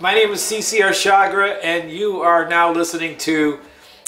My name is C.C. Arshagra, and you are now listening to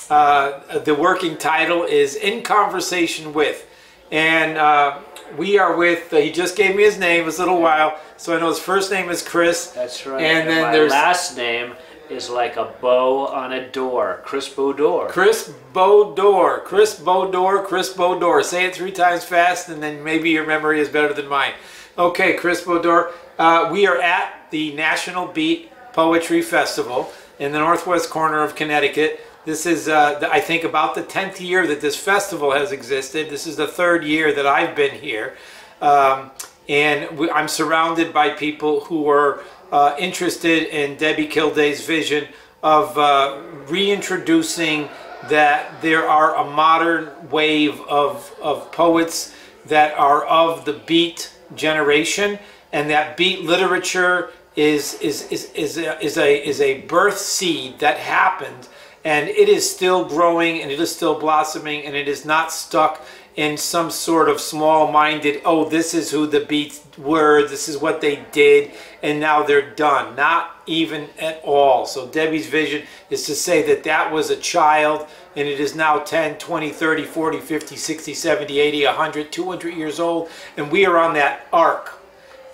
uh, the working title is In Conversation With. And uh, we are with, uh, he just gave me his name, a little while, so I know his first name is Chris. That's right. And then my there's last name is like a bow on a door. Chris Bodor. Chris Bodor. Chris Bodor, Chris Bodor. Say it three times fast, and then maybe your memory is better than mine. Okay, Chris Bodor. Uh, we are at the National Beat Poetry Festival in the northwest corner of Connecticut. This is, uh, I think, about the 10th year that this festival has existed. This is the third year that I've been here. Um, and we, I'm surrounded by people who are uh, interested in Debbie Kilday's vision of uh, reintroducing that there are a modern wave of, of poets that are of the beat generation and that beat literature is, is, is, is, a, is, a, is a birth seed that happened and it is still growing and it is still blossoming and it is not stuck in some sort of small-minded oh this is who the beats were this is what they did and now they're done. Not even at all. So debbie's vision is to say that that was a child and it is now 10 20 30 40 50 60 70 80 100 200 years old and we are on that arc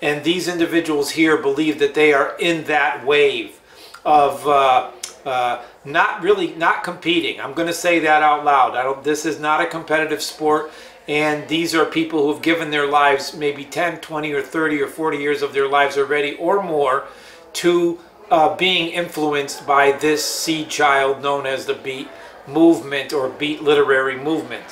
and these individuals here believe that they are in that wave of uh, uh, not really not competing. I'm going to say that out loud. This is not a competitive sport, and these are people who have given their lives maybe 10, 20, or 30 or 40 years of their lives already or more to uh, being influenced by this seed child known as the beat movement or beat literary movement.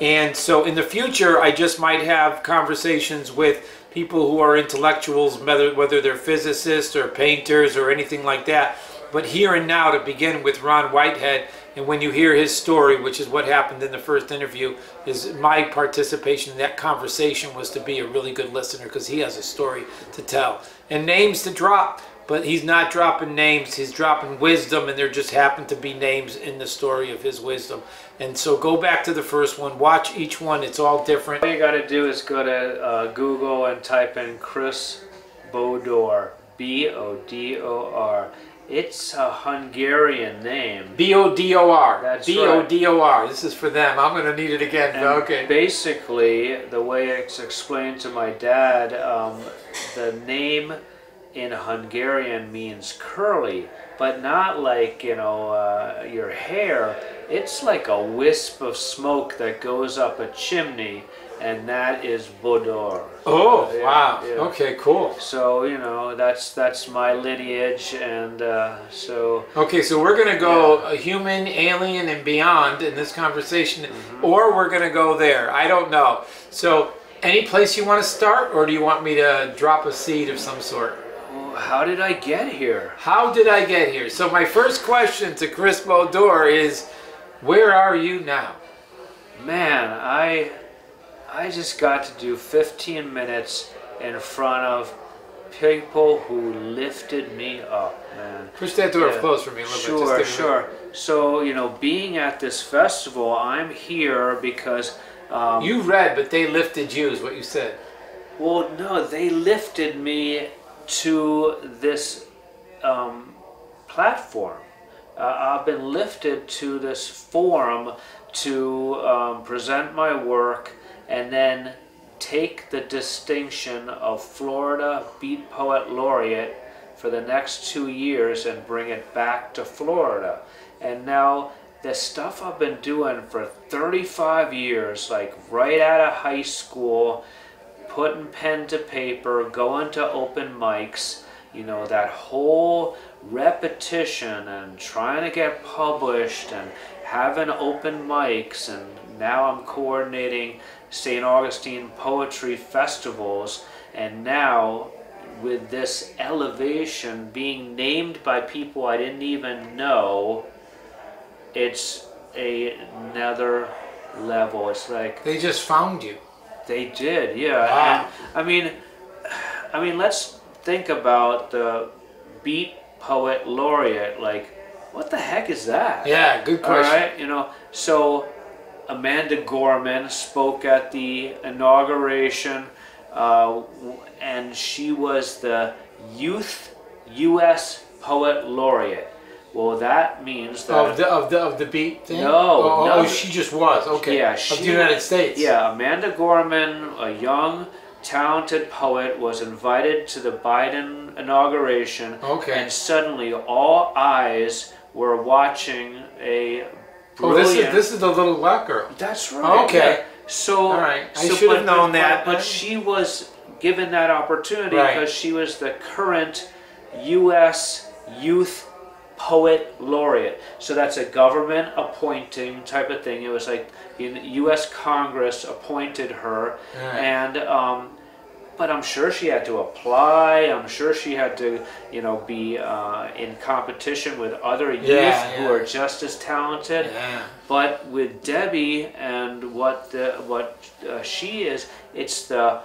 And so in the future, I just might have conversations with people who are intellectuals, whether, whether they're physicists or painters or anything like that, but here and now to begin with Ron Whitehead, and when you hear his story, which is what happened in the first interview, is my participation in that conversation was to be a really good listener because he has a story to tell and names to drop. But he's not dropping names, he's dropping wisdom, and there just happen to be names in the story of his wisdom. And so go back to the first one, watch each one, it's all different. All you got to do is go to uh, Google and type in Chris Bodor, B O D O R it's a Hungarian name. B-O-D-O-R. That's B-O-D-O-R. This is for them. I'm going to need it again. And okay. Basically, the way it's explained to my dad, um, the name in Hungarian means curly, but not like, you know, uh, your hair. It's like a wisp of smoke that goes up a chimney and that is Bodor. Oh yeah, wow! Yeah. Okay, cool. So you know that's that's my lineage, and uh, so. Okay, so we're gonna go yeah. human, alien, and beyond in this conversation, mm -hmm. or we're gonna go there. I don't know. So, any place you want to start, or do you want me to drop a seed of some sort? How did I get here? How did I get here? So my first question to Chris Bodor is, where are you now? Man, I I just got to do 15 minutes in front of people who lifted me up, man. Push that door yeah. close for me a little sure, bit. Sure, sure. So, you know, being at this festival, I'm here because... Um, you read, but they lifted you is what you said. Well, no, they lifted me to this um, platform. Uh, I've been lifted to this forum to um, present my work and then take the distinction of Florida Beat Poet Laureate for the next two years and bring it back to Florida. And now the stuff I've been doing for 35 years, like right out of high school, putting pen to paper, going to open mics, you know, that whole repetition and trying to get published and having open mics and now I'm coordinating St. Augustine Poetry Festivals, and now with this elevation being named by people I didn't even know, it's a, another level. It's like they just found you. They did, yeah. Wow. And, I mean, I mean, let's think about the Beat Poet Laureate. Like, what the heck is that? Yeah, good question. All right, you know, so Amanda Gorman spoke at the inauguration, uh, and she was the Youth U.S. Poet Laureate. Well, that means that Of the of the of the beat thing. No, Oh, oh no. oh, she just was okay. Yeah, of she- the United States. Yeah, Amanda Gorman, a young, talented poet, was invited to the Biden inauguration. Okay. And suddenly all eyes were watching a Oh, this is this is the little black girl. That's right. Okay. yeah. So, All right. I so- should have known but- that. But, she was given that opportunity Right. because she was the current U.S. Youth Poet Laureate. So that's a government appointing type of thing. It was like the U.S. Congress appointed her, Right. and um, but I'm sure she had to apply. I'm sure she had to, you know, be uh, in competition with other youth Yeah, who are just as talented. Yeah. But with Debbie and what the, what uh, she is, it's the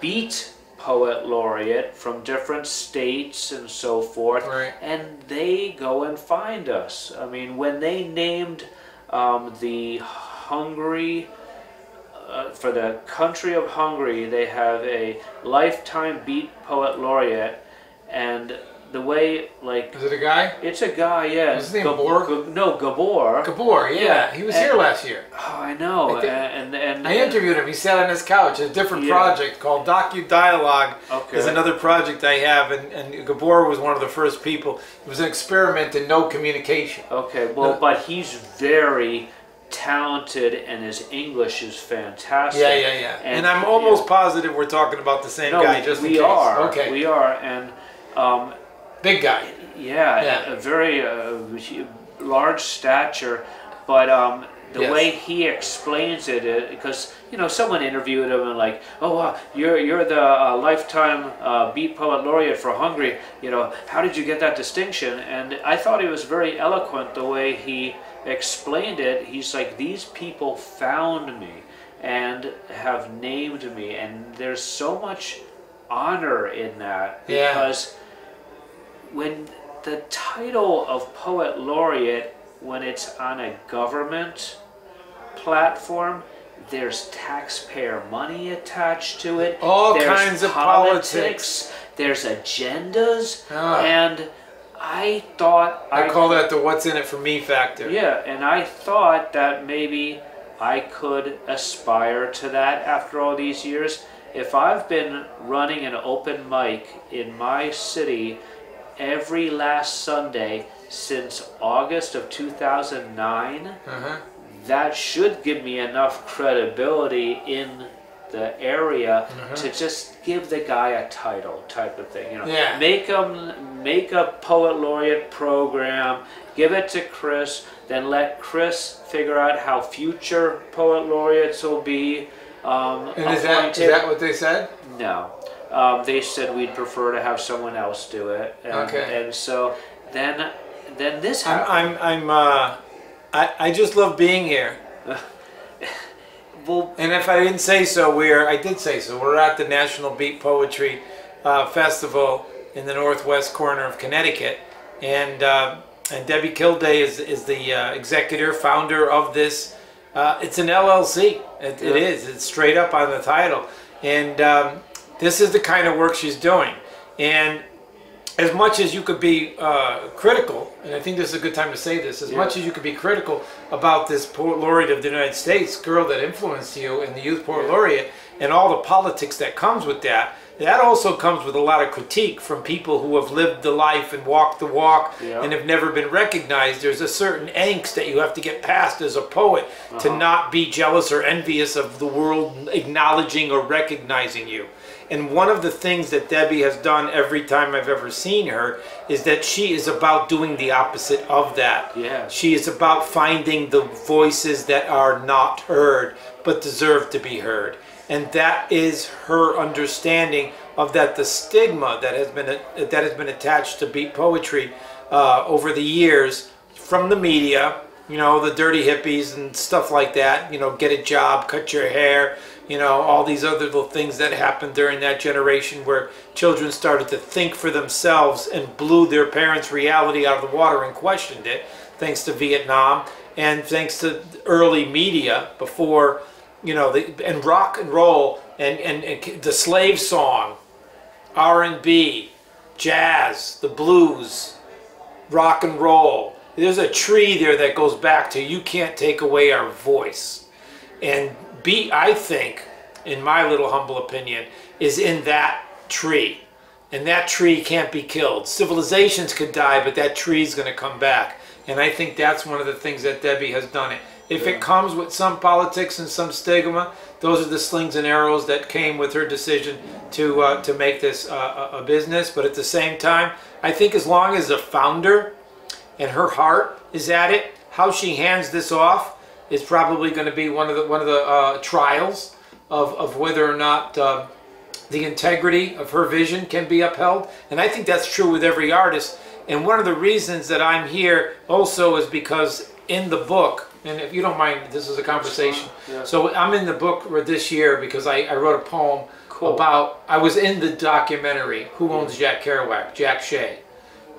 beat poet laureate from different states and so forth, Right. and they go and find us. I mean, when they named um, the Hungary. Uh, for the country of Hungary, they have a lifetime beat poet laureate, and the way like Is it a guy? it's a guy, yeah. Is his name Gab- Borg? No, Gabor. Gabor. Yeah, Yeah. he was And- here last year. Oh, I know, I think- and and, I interviewed him. He sat on his couch. A different Yeah. project called Docu Dialogue Okay. is another project I have, and, and Gabor was one of the first people. It was an experiment in no communication. Okay, well, No. but he's very talented, and his English is fantastic. Yeah, yeah, yeah. And, I'm almost positive we're talking about the same no, guy. Just in we are. Okay. we are, and um, Big guy. yeah, Yeah. a very uh, large stature, but um, the Yes. way he explains it, because you know, someone interviewed him and like, oh, wow, you're you're the uh, lifetime uh, beat poet laureate for Hungary. You know, how did you get that distinction? And I thought he was very eloquent the way he explained it. He's like, these people found me and have named me, and there's so much honor in that Yeah. because when the title of poet laureate when it's on a government platform there's taxpayer money attached to it All there's kinds of politics. there's agendas Ah. and i thought I call that the "What's in it for me" factor. yeah and i thought that maybe i could aspire to that after all these years if i've been running an open mic in my city every last sunday since august of 2009 Uh-huh. that should give me enough credibility in the area Mm-hmm. to just give the guy a title type of thing you know Yeah. make him make a poet laureate program give it to chris then let chris figure out how future poet laureates will be um, And is that, is that what they said? No. Um, they said we'd prefer to have someone else do it. And, Okay. And so then, then this I'm, happened. I'm, I'm, uh, I, I just love being here. well, And if I didn't say so, we're, I did say so, we're at the National Beat Poetry uh, Festival in the northwest corner of Connecticut. And, uh, and Debbie Kilday is, is the uh, executor, founder of this. Uh, it's an LLC. It, it Yeah. is. It's straight up on the title. And um, this is the kind of work she's doing. And as much as you could be uh, critical, and I think this is a good time to say this, as Yeah. much as you could be critical about this poet laureate of the United States, girl that influenced you, and the youth poet Yeah. laureate, and all the politics that comes with that, that also comes with a lot of critique from people who have lived the life and walked the walk Yeah. and have never been recognized. There's a certain angst that you have to get past as a poet to Uh-huh. not be jealous or envious of the world acknowledging or recognizing you. And one of the things that Debbie has done every time I've ever seen her is that she is about doing the opposite of that. Yeah. She is about finding the voices that are not heard but deserve to be heard. And that is her understanding of that the stigma that has been that has been attached to beat poetry uh, over the years from the media, you know, the dirty hippies and stuff like that, you know, get a job, cut your hair, you know, all these other little things that happened during that generation where children started to think for themselves and blew their parents' reality out of the water and questioned it, thanks to Vietnam and thanks to early media before, you know, the, and rock and roll and, and, and the slave song, R&B, jazz, the blues, rock and roll. There's a tree there that goes back to you can't take away our voice. And B, I think, in my little humble opinion, is in that tree. And that tree can't be killed. Civilizations could die, but that tree is going to come back. And I think that's one of the things that Debbie has done it. If it comes with some politics and some stigma, those are the slings and arrows that came with her decision to uh, to make this uh, a business. But at the same time, I think as long as the founder and her heart is at it, how she hands this off is probably going to be one of the one of the uh, trials of of whether or not uh, the integrity of her vision can be upheld. And I think that's true with every artist. And one of the reasons that I'm here also is because in the book, and if you don't mind, this is a conversation. Yeah. So I'm in the book this year because I, I wrote a poem Cool. about, I was in the documentary, Who Owns Jack Kerouac? Jack Shea.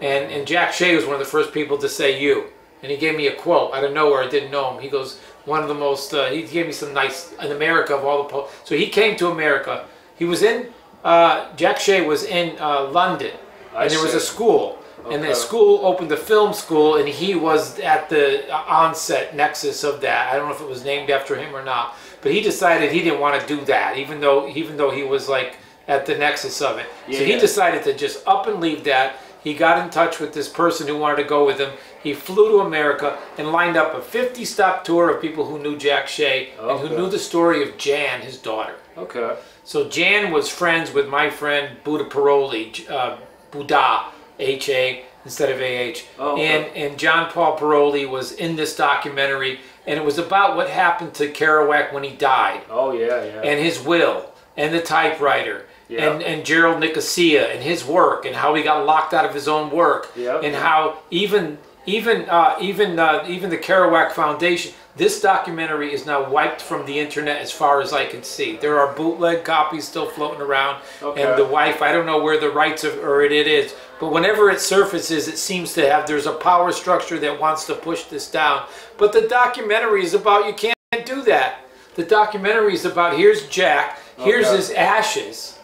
And, and Jack Shea was one of the first people to say you. And he gave me a quote out of nowhere. I didn't know him. He goes, one of the most, uh, he gave me some nice, in America of all the poets. So he came to America. He was in, uh, Jack Shea was in uh, London. I and there was a school. And the school opened a film school, and he was at the onset nexus of that. I don't know if it was named after him or not, but he decided he didn't want to do that, even though even though he was like at the nexus of it. so he Yeah. decided to just up and leave that. He got in touch with this person who wanted to go with him. He flew to America and lined up a 50 stop tour of people who knew Jack Shea and who knew the story of Jan, his daughter. Okay. So Jan was friends with my friend Buddha Paroli, uh, Buddha, H-A instead of A-H. Oh, okay. And, and John Paul Paroli was in this documentary, and it was about what happened to Kerouac when he died, Oh yeah, yeah. and his will, and the typewriter, Yeah. and, and Gerald Nicosia, and his work, and how he got locked out of his own work, Yeah. and how even even uh, even uh, even the Kerouac Foundation. This documentary is now wiped from the internet as far as I can see. There are bootleg copies still floating around, Okay. and the wife. I don't know where the rights of or it is, but whenever it surfaces, it seems to have. There's a power structure that wants to push this down. But the documentary is about you can't do that. The documentary is about here's Jack, here's Okay. his ashes.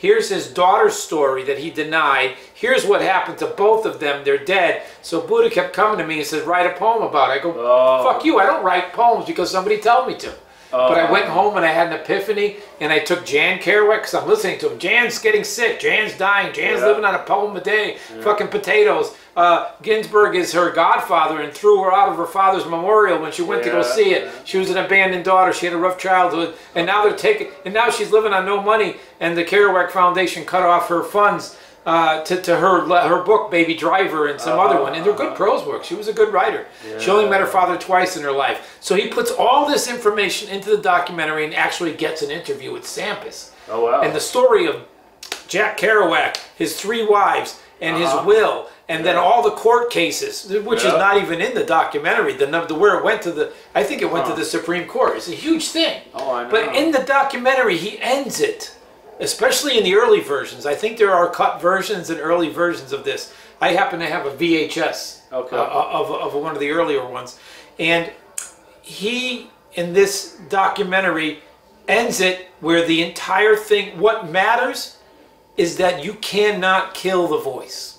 Here's his daughter's story that he denied. Here's what happened to both of them. They're dead. So Buddha kept coming to me and said, write a poem about it. I go, Oh. fuck you. I don't write poems because somebody told me to. But I Oh. went home and I had an epiphany and I took Jan Kerouac because I'm listening to him. Jan's getting sick. Jan's dying. Jan's Yeah. living on a poem a day. Fucking potatoes. Uh, Ginsberg is her godfather and threw her out of her father's memorial when she went to go see it. yeah. She was an abandoned daughter. She had a rough childhood, and now they're taking. And now she's living on no money. And the Kerouac Foundation cut off her funds uh, to, to her her book, Baby Driver, and some other one. And they're good prose books. She was a good writer. She only met her father twice in her life. So he puts all this information into the documentary and actually gets an interview with Sampas. oh wow. And the story of Jack Kerouac, his three wives, and his Uh-huh. will, and then all the court cases, which is not even in the documentary. The, num- the where it went to the, I think it went to the Supreme Court. It's a huge thing. Oh, I know. But in the documentary, he ends it, especially in the early versions. I think there are cut versions and early versions of this. I happen to have a VHS Okay. uh, of, of one of the earlier ones, and he in this documentary ends it where the entire thing what matters is that you cannot kill the voice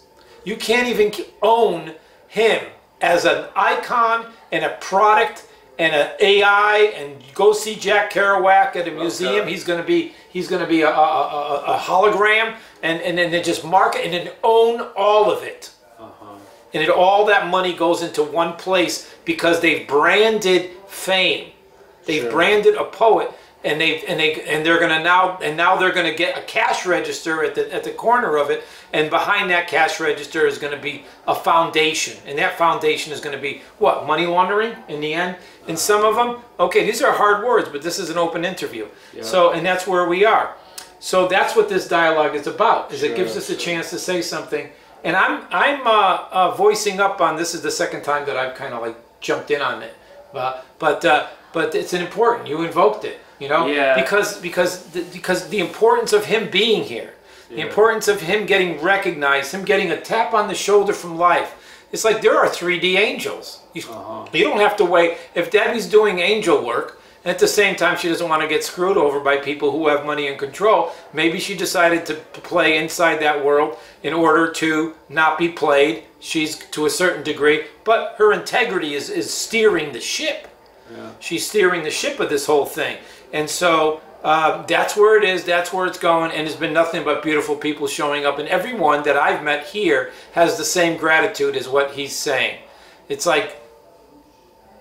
you can't even own him as an icon and a product and an ai and go see jack kerouac at a museum Okay. he's going to be he's going to be a, a, a, a hologram and, and then they just market and then own all of it uh-huh. and it, all that money goes into one place because they've branded fame. They've Sure. branded a poet, and they and they and they're gonna now and now they're gonna get a cash register at the at the corner of it, and behind that cash register is gonna be a foundation, and that foundation is gonna be what money laundering in the end. And some of them, okay, these are hard words, but this is an open interview. Yeah. So and that's where we are. So that's what this dialogue is about. Is it gives us a chance to say something. And I'm I'm uh, uh, voicing up on this is the second time that I've kind of like jumped in on it, but but uh, but it's an important. You invoked it, you know, Yeah. because because the, because the importance of him being here, the importance of him getting recognized, him getting a tap on the shoulder from life. It's like there are 3D angels. You, Uh-huh. you don't have to wait. If Debbie's doing angel work And at the same time, she doesn't want to get screwed over by people who have money and control. Maybe she decided to play inside that world in order to not be played. She's to a certain degree, but her integrity is, is steering the ship. Yeah. She's steering the ship of this whole thing. And so uh, that's where it is, that's where it's going, and there's been nothing but beautiful people showing up. And everyone that I've met here has the same gratitude as what he's saying. It's like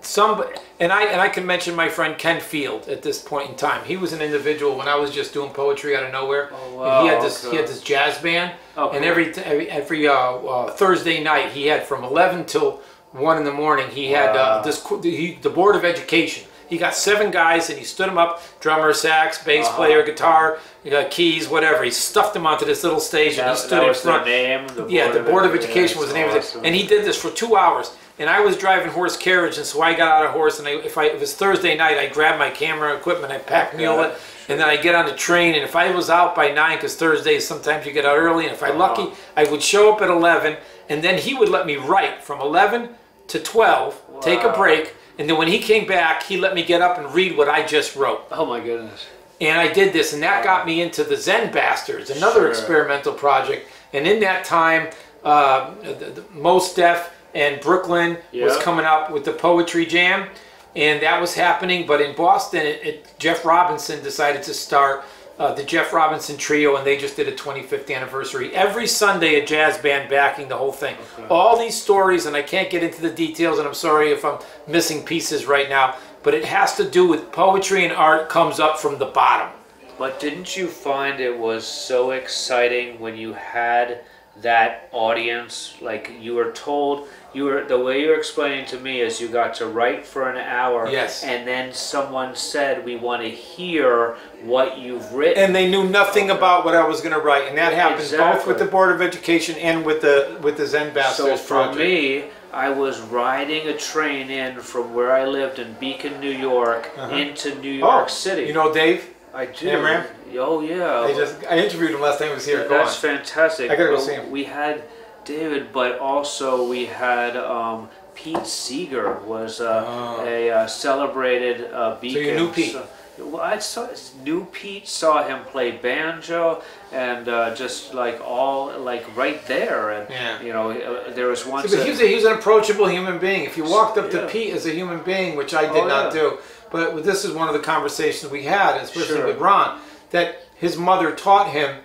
some, and I and I can mention my friend Ken Field at this point in time. He was an individual when I was just doing poetry out of nowhere. Oh, and he had this he had this jazz band, Okay. and every every, every uh, uh, Thursday night he had from eleven till one in the morning. He had uh, this he, the board of education. He got seven guys and he stood them up: drummer, sax, bass Uh-huh. player, guitar, uh, keys, whatever. He stuffed them onto this little stage and he stood that in front. the name. The Yeah, the Board of Ed- Education was the name of it. And he did this for two hours. And I was driving horse carriage, and so I got out of horse, and I, if I it was Thursday night, I grabbed my camera equipment, I packed Yeah. it, and then I get on the train. And if I was out by nine, because Thursdays sometimes you get out early, and if I'm lucky, I would show up at eleven, and then he would let me write from eleven to twelve, take a break, and then when he came back, he let me get up and read what I just wrote. Oh my goodness. And I did this, and that got me into the Zen Bastards, another Sure. experimental project. And in that time, uh, the, the Mos Def and Brooklyn was coming up with the Poetry Jam, and that was happening. But in Boston, it, it, Jeff Robinson decided to start uh, the Jeff Robinson Trio, and they just did a 25th anniversary. Every Sunday, a jazz band backing the whole thing. All these stories, and I can't get into the details, and I'm sorry if I'm missing pieces right now, but it has to do with poetry and art comes up from the bottom. But didn't you find it was so exciting when you had that audience? Like you were told, you were the way you're explaining to me is you got to write for an hour, Yes. and then someone said, "We want to hear what you've written." and they knew nothing about what I was going to write, and that happened both with the Board of Education and with the with the Zen so Bastards for project. me, I was riding a train in from where I lived in Beacon, New York, Uh-huh. into New oh, York City. you know Dave? I do. Amram? Oh yeah. I just I interviewed him last time he was here. Go That's fantastic. I gotta go Well, see him. We had David, but also we had um, Pete Seeger was uh, Oh. a uh, celebrated uh, Beacon. knew Pete? so- well, I saw, knew Pete, saw him play banjo, and uh, just like all like right there, and Yeah. you know, uh, there was See, once. but a- he was, a, he was an approachable human being. If you walked up to Pete as a human being, which I did Oh, not yeah. do, but this is one of the conversations we had, especially Sure. with Ron, that his mother taught him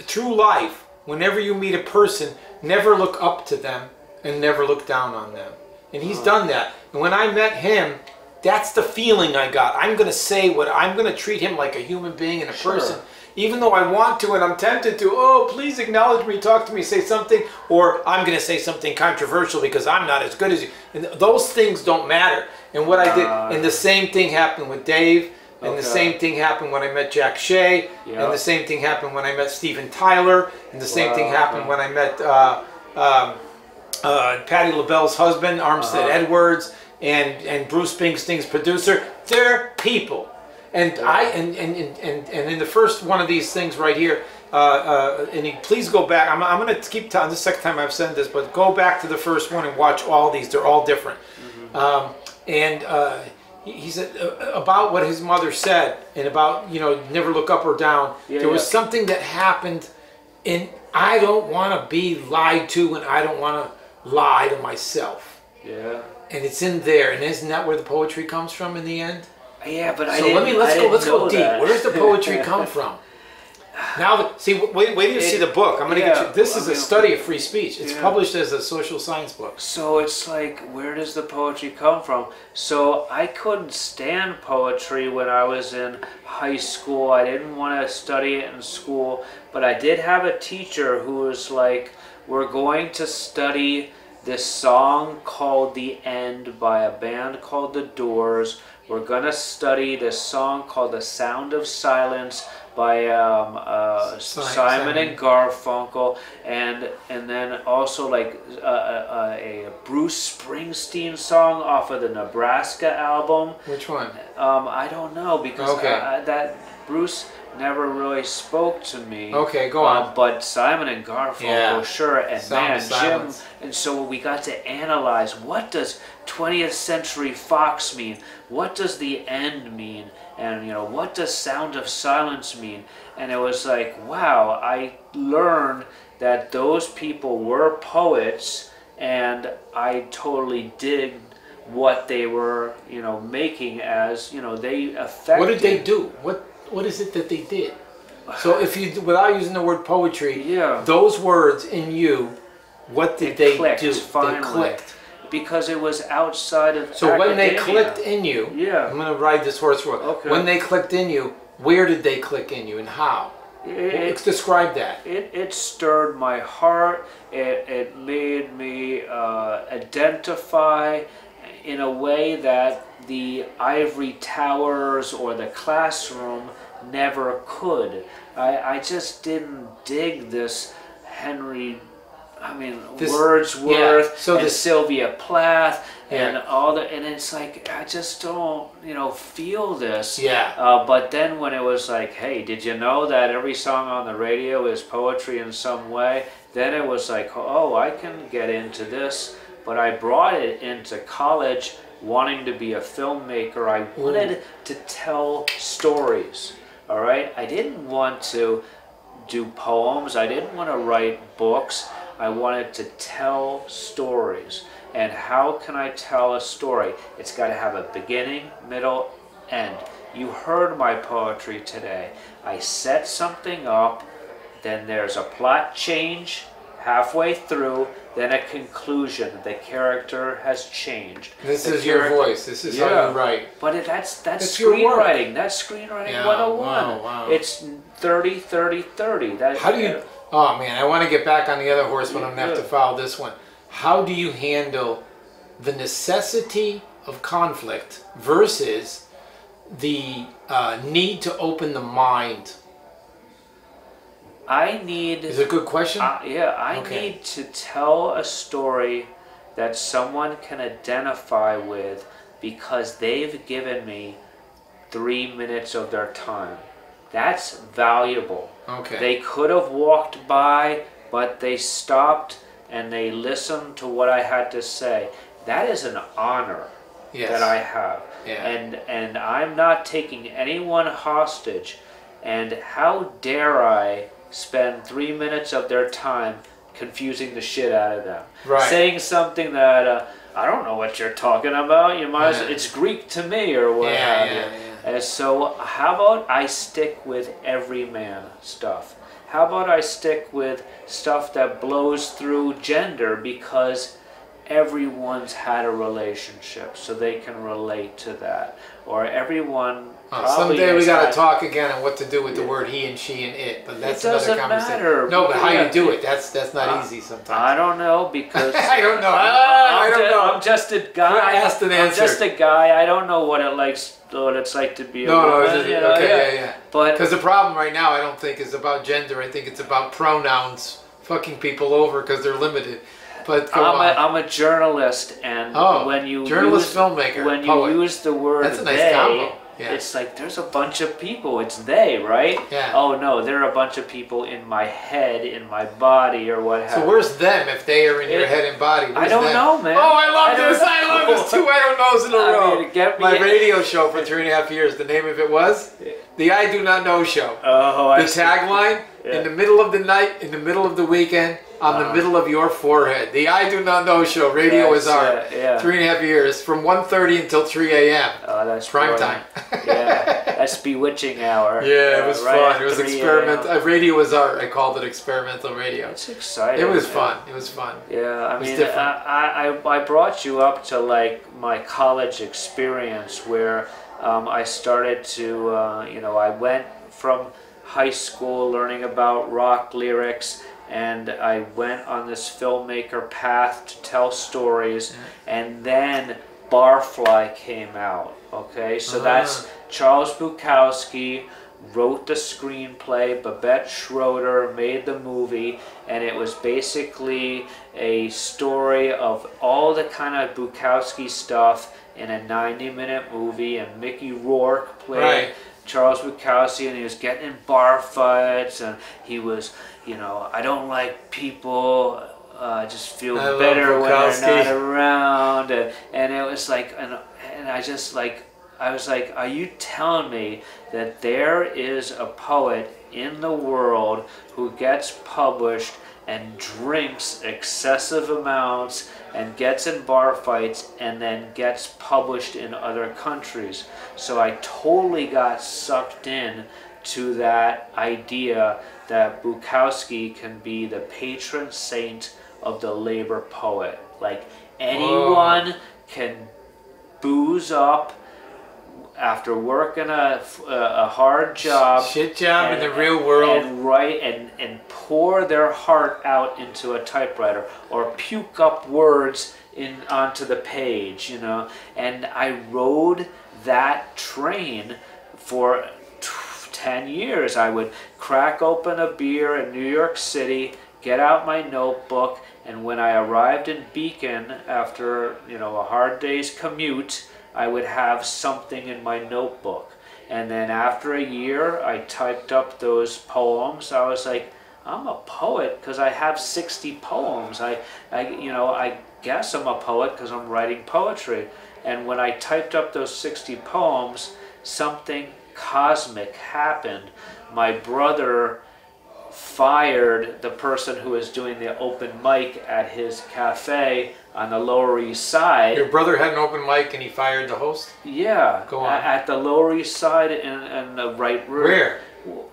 through life. Whenever you meet a person, never look up to them and never look down on them. And he's done that. And when I met him, that's the feeling I got. I'm going to say what I'm going to treat him like a human being and a Sure. person even though I want to and I'm tempted to, oh, please acknowledge me, talk to me, say something, or I'm going to say something controversial because I'm not as good as you. And those things don't matter. And what I Uh, did, and the same thing happened with Dave, and the same thing happened when I met Jack Shea, Yeah. and the same thing happened when I met Steven Tyler, and the same thing happened okay. when I met uh, um, uh, Patti LaBelle's husband, Armstead Uh-huh. Edwards, and, and Bruce Springsteen's producer. They're people. And I and, and, and, and, in the first one of these things right here, uh, uh, and you, please go back. I'm, I'm going to keep telling this the second time I've said this, but go back to the first one and watch all these. They're all different. Mm-hmm. Um, and uh, he, said uh, about what his mother said and about you know never look up or down. Yeah, there was something that happened, and I don't want to be lied to, and I don't want to lie to myself. yeah. And it's in there, and isn't that where the poetry comes from in the end? Yeah, but I So didn't, let me let's I go let's go deep. that. Where does the poetry come from? Now, see, wait, wait till you see the book. I'm going to yeah, get you. This I is a study of free speech. It's Yeah. published as a social science book. So it's like, where does the poetry come from? So I couldn't stand poetry when I was in high school. I didn't want to study it in school, but I did have a teacher who was like, we're going to study this song called The End by a band called The Doors. We're going to study this song called The Sound of Silence by um, uh, Simon Simon. and Garfunkel, and and then also like uh, uh, a Bruce Springsteen song off of the Nebraska album. Which one? Um, I don't know because Okay. uh, that Bruce never really spoke to me. Okay, go uh, on. but Simon and Garfunkel, Yeah. sure, and Sound man, Jim. Silence. And so we got to analyze what does 20th Century Fox mean? What does the end mean? And you know, what does Sound of Silence mean? And it was like, wow, I learned that those people were poets, and I totally dig what they were, you know, making as you know they affected. What did they do? What What is it that they did? So if you, without using the word poetry, Yeah. those words in you, what did It they clicked, do? finally. They clicked. Because it was outside of. So when they clicked in you, Yeah. I'm gonna ride this horse for Okay. When they clicked in you, where did they click in you and how? It, Describe that. it, it stirred my heart. It, it made me uh, identify in a way that the ivory towers or the classroom never could. I, I just didn't dig this Henry, I mean, This- Wordsworth yeah, so and this- Sylvia Plath and Yeah. all the, and it's like, I just don't, you know, feel this. Yeah. Uh, but then when it was like, hey, did you know that every song on the radio is poetry in some way? Then it was like, oh, I can get into this. But I brought it into college wanting to be a filmmaker. I wanted to tell stories. All right? I didn't want to do poems, I didn't want to write books. I wanted to tell stories. And how can I tell a story? It's got to have a beginning, middle, end. You heard my poetry today. I set something up, then there's a plot change halfway through, then a conclusion. The character has changed. This The is your voice. This is how Yeah. you write. But it, that's that's It's screenwriting. That's screenwriting Yeah, 101. wow, wow. It's 30 30 30. That How do you? Oh man, I want to get back on the other horse, but I'm gonna have to follow this one. How do you handle the necessity of conflict versus the uh, need to open the mind? I need Is it a good question? Uh, yeah, I Okay. need to tell a story that someone can identify with because they've given me three minutes of their time. That's valuable. Okay. They could have walked by, but they stopped and they listened to what I had to say. That is an honor yes. that I have. Yeah. And and I'm not taking anyone hostage. And how dare I spend three minutes of their time confusing the shit out of them, Right. saying something that uh, I don't know what you're talking about. You might as Yeah. it's Greek to me or what Yeah, have you. And so how about I stick with everyman stuff? How about I stick with stuff that blows through gender because everyone's had a relationship, so they can relate to that. Or everyone. Someday we gotta talk again on what to do with the word he and she and it, but that's doesn't another conversation. matter. No, but how Yeah. you do it, that's that's not Uh, easy sometimes. I don't know because I don't know. I'm, Ah, I I'm don't ju- know. I'm just a guy. I asked and I'm just a guy. I don't know what it likes. What it's like to be a no, no, woman. it's just, you know, okay, yeah. yeah, yeah. But Because the problem right now, I don't think is about gender. I think it's about pronouns fucking people over because they're limited. But go I'm a, on. I'm a journalist, and Oh, when you journalist, use, filmmaker, when poet. you use the word That's a nice they, combo. Yeah. it's like there's a bunch of people. It's they, right? Yeah. Oh no, there are a bunch of people in my head, in my body, or what have. so where's them if they are in your head and body? Where's don't them? know, man. Oh, I love I this. I love this. Two I don't knows in a I row. mean, get me My radio show for three and a half years. The name of it was the I Do Not Know Show. Oh, I The see. tagline: Yeah. In the middle of the night, in the middle of the weekend, on the middle of your forehead. The I Do Not Know Show. Radio is our it, yeah. three and a half years from 1.30 until 3 a.m. Oh, that's Prime brilliant. time. yeah, that's bewitching hour. Yeah, it Uh, was right fun. It was 3 experimental. Uh, radio was art. I called it experimental radio. It's exciting. It was man. fun. It was fun. Yeah, I mean. I, I, I brought you up to like my college experience where um, I started to, uh, you know, I went from high school learning about rock lyrics and I went on this filmmaker path to tell stories and then Barfly came out. Okay, so that's Ah. Charles Bukowski wrote the screenplay, Barbet Schroeder made the movie, and it was basically a story of all the kind of Bukowski stuff in a 90 minute movie, and Mickey Rourke played Right. Charles Bukowski, and he was getting in bar fights, and he was, you know, I don't like people. Uh, I just feel I better when they're not around, and, and it was like, and, and I just like, I was like, are you telling me that there is a poet in the world who gets published and drinks excessive amounts and gets in bar fights and then gets published in other countries. So I totally got sucked in to that idea that Bukowski can be the patron saint of the labor poet. Like anyone can booze up after working a, a hard job Shit job in the real world. and write and, and pour their heart out into a typewriter or puke up words in onto the page you know and i rode that train for 10 years i would crack open a beer in new york city get out my notebook and when i arrived in beacon after you know a hard day's commute i would have something in my notebook and then after a year, I typed up those poems. I was like, I'm a poet because I have 60 poems. I, I, you know, I guess I'm a poet because I'm writing poetry. And when I typed up those 60 poems, something cosmic happened. My brother fired the person who was doing the open mic at his cafe on the Lower East Side. Your brother had an open mic and he fired the host? Yeah, Go on. At the Lower East Side in, in the right room. Where?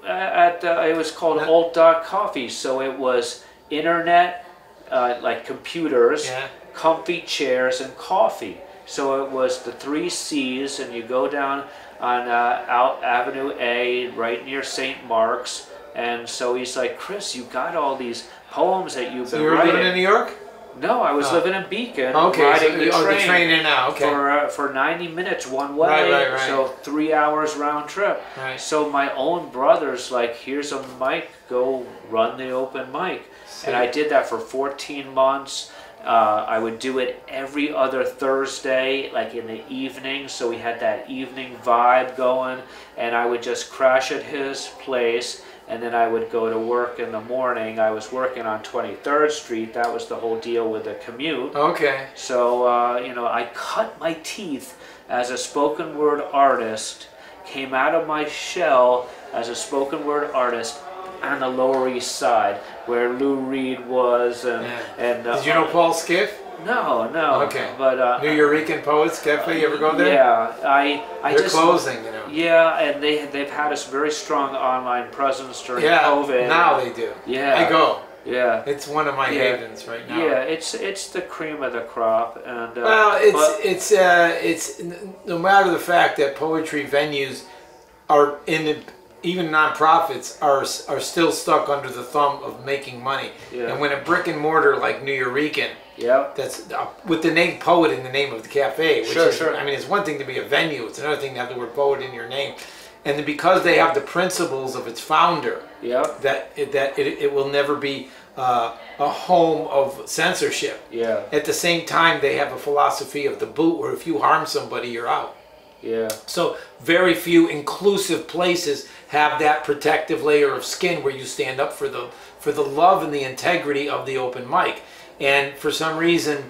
At uh, it was called That- Alt Dot Coffee. So it was internet, uh, like computers, Yeah. comfy chairs, and coffee. So it was the three C's, and you go down on uh, out Avenue A, right near St. Mark's. And so he's like, Chris, you got all these poems that you've So been you were writing. living in New York? no, I was Oh. living in Beacon, Okay, riding so the oh, train the train in now. Okay. for uh, for 90 minutes one way Right, right, right. so three hours round trip Right. so my own brother's like here's a mic go run the open mic and i did that for 14 months uh, i would do it every other thursday like in the evening so we had that evening vibe going and i would just crash at his place and then I would go to work in the morning. I was working on 23rd Street. That was the whole deal with the commute. Okay. So, uh, you know, I cut my teeth as a spoken word artist, came out of my shell as a spoken word artist on the Lower East Side, where Lou Reed was. And, Yeah. and uh, Did you know Paul Skiff? No, no. Okay. But, uh, New Eurekan Poets Cafe? You ever go there? yeah, I, I They're just. closing, you know. Yeah, and they, they've had a very strong online presence during Yeah, COVID. now they do. Yeah. I go. Yeah. It's one of my Yeah. havens right now. Yeah, it's it's the cream of the crop, and uh, Well, it's it's uh, it's no matter the fact that poetry venues are in the, even nonprofits are are still stuck under the thumb of making money. Yeah. And when a brick and mortar like Nuyorican, yeah, that's uh, with the name poet in the name of the cafe, which Sure, is, sure. I mean, it's one thing to be a venue; it's another thing to have the word poet in your name. And then because they have the principles of its founder, yeah, that it, that it, it will never be uh, a home of censorship. yeah, At the same time, they have a philosophy of the boot, where if you harm somebody, you're out. yeah, So very few inclusive places have that protective layer of skin where you stand up for the for the love and the integrity of the open mic. And for some reason,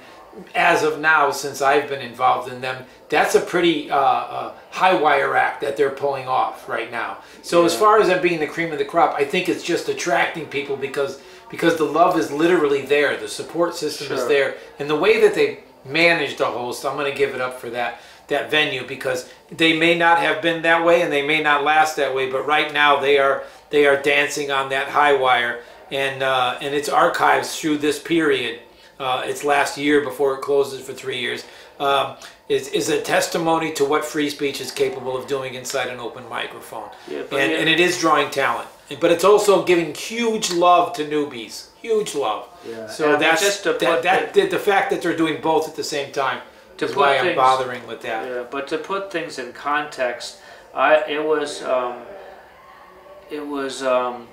as of now, since I've been involved in them, that's a pretty uh, uh, high wire act that they're pulling off right now. So as far as them being the cream of the crop, I think it's just attracting people because because the love is literally there, the support system is there, and the way that they manage the host, I'm going to give it up for that that venue because they may not have been that way and they may not last that way, but right now they are they are dancing on that high wire and uh, and its archives through this period, uh, its last year before it closes for three years, um, is is a testimony to what free speech is capable of doing inside an open microphone, Yeah, and yeah. and it is drawing talent, but it's also giving huge love to newbies, huge love. Yeah. So And that's just that, that the, the fact that they're doing both at the same time To put why I'm things- bothering with that. yeah. But to put things in context, I it was um, it was um,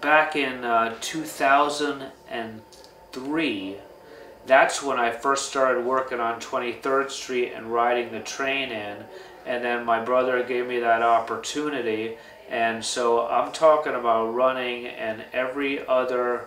back in uh, 2003. That's when I first started working on 23rd Street and riding the train in, and then my brother gave me that opportunity, and so I'm talking about running and every other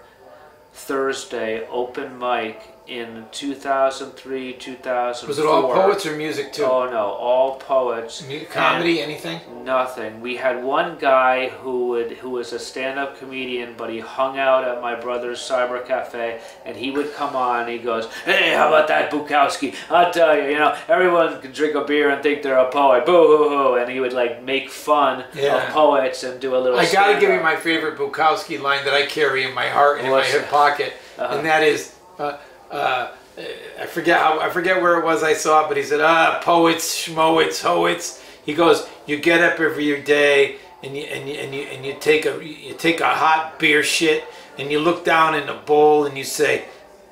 Thursday open mic in 2003, 2004. Was it all poets or music too? Oh no, all poets. Mu- Comedy, anything? Nothing. We had one guy who would who was a stand-up comedian, but he hung out at my brother's cyber cafe, and he would come on. And he goes, "Hey, how about that Bukowski? I'll tell you, you know, everyone can drink a beer and think they're a poet. Boo hoo hoo!" And he would like make fun Yeah. of poets and do a little. I gotta give you my favorite Bukowski line that I carry in my heart and in my hip pocket, Uh-huh. and that is, uh, uh, I forget how I forget where it was I saw it, but he said, "Ah, poets, schmoets, hoets." He goes, "You get up every day and you and you and you, and you take a you take a hot beer shit and you look down in the bowl and you say,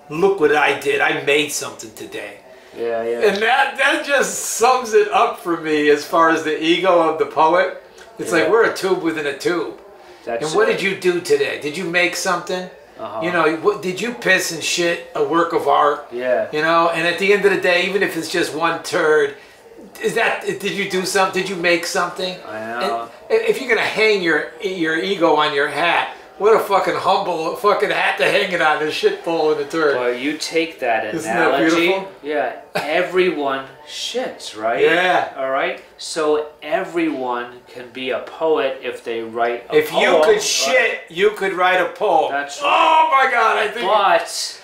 "Look what I did! I made something today." Yeah, yeah. And that that just sums it up for me as far as the ego of the poet. It's like we're a tube within a tube. That's And what it. did you do today? Did you make something? Uh-huh. You know, did you piss and shit a work of art? Yeah. You know, and at the end of the day, even if it's just one turd, is that did you do something? Did you make something? I know. And if you're gonna hang your your ego on your hat, what a fucking humble fucking hat to hang it on. This shit full in the turd. Well, you take that Isn't that analogy. beautiful? Yeah, everyone shits, right? Yeah. All right. So everyone can be a poet if they write a If you poem, could right? shit, you could write a poem. That's Oh my god, I think. But